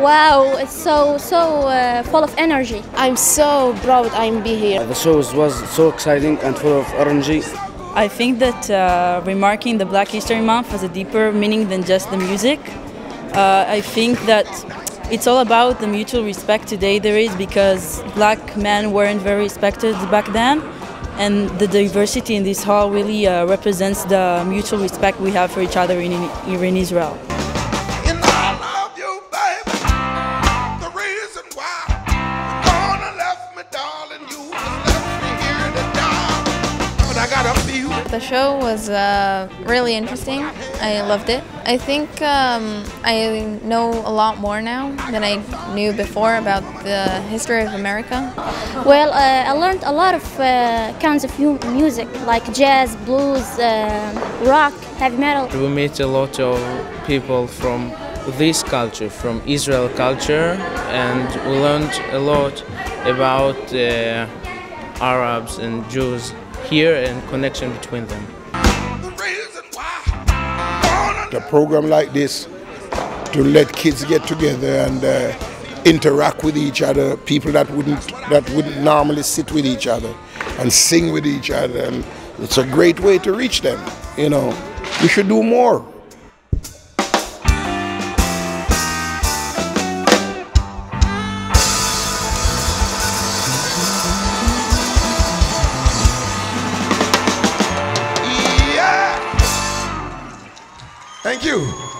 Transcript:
Wow, it's so so uh, full of energy. I'm so proud I'm be here. The show was so exciting and full of energy. I think that uh, remarking the Black History Month has a deeper meaning than just the music. Uh, I think that it's all about the mutual respect today there is because black men weren't very respected back then and the diversity in this hall really uh, represents the mutual respect we have for each other in, in, in Israel. The show was uh, really interesting. I loved it. I think um, I know a lot more now than I knew before about the history of America. Well, uh, I learned a lot of uh, kinds of music like jazz, blues, uh, rock, heavy metal. We meet a lot of people from this culture, from Israel culture, and we learned a lot about uh, Arabs and Jews here and connection between them. A program like this to let kids get together and uh, interact with each other, people that wouldn't that wouldn't normally sit with each other and sing with each other, and it's a great way to reach them. You know, we should do more. Thank you.